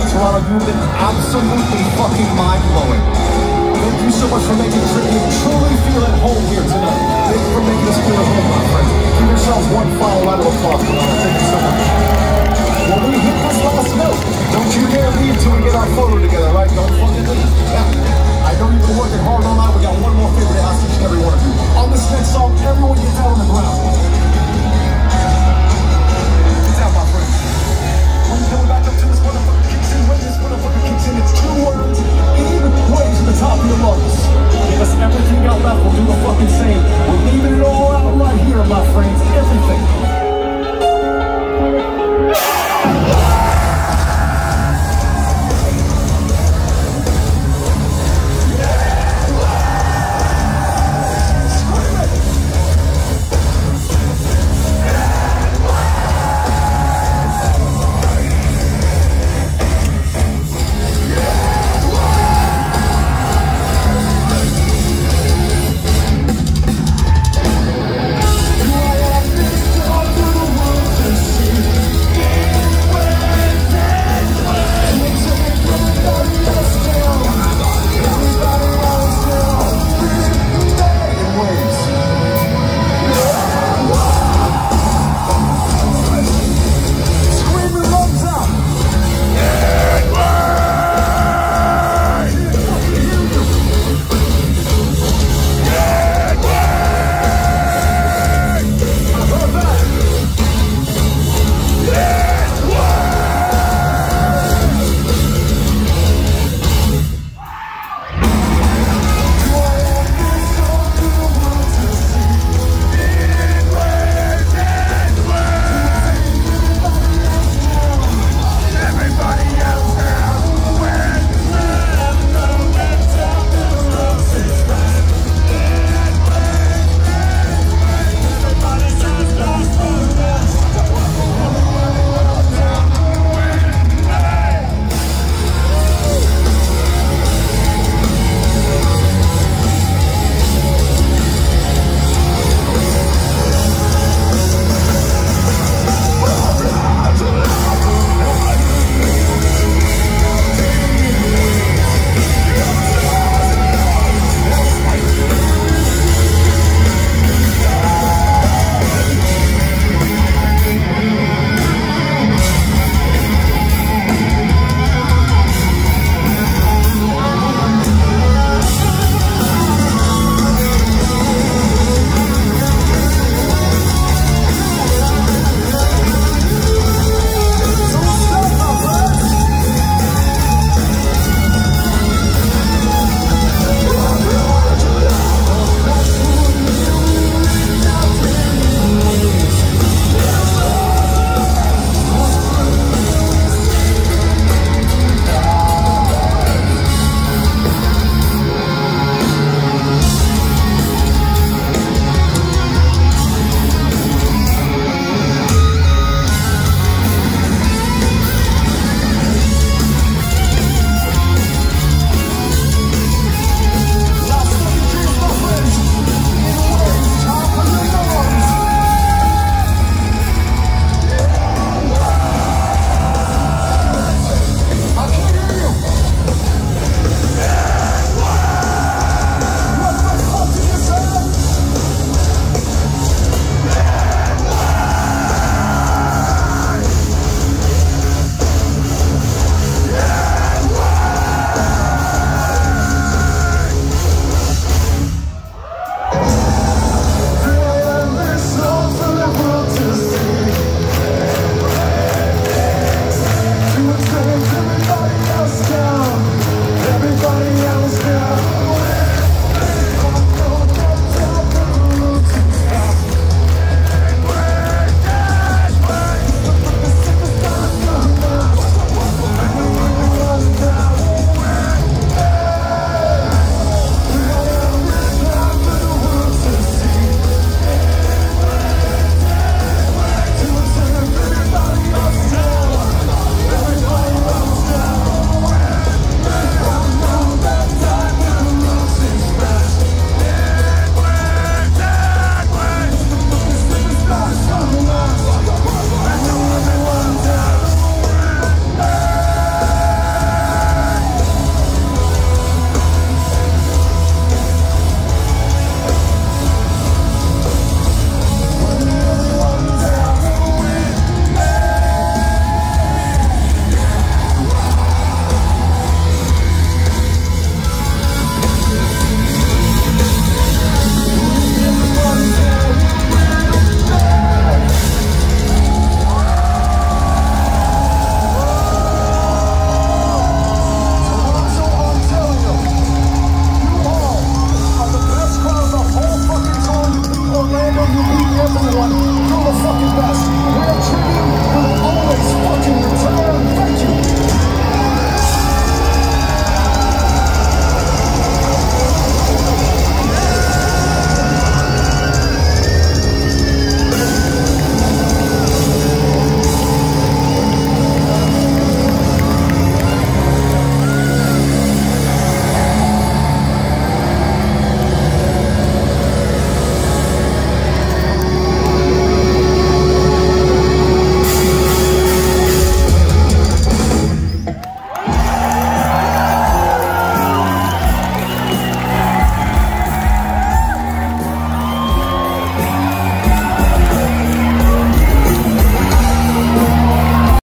White Toronto Group been absolutely fucking mind-blowing. Thank you so much for making sure you truly feel at home here tonight. Thank you for making us feel at home, my friends. Give yourselves one final round of applause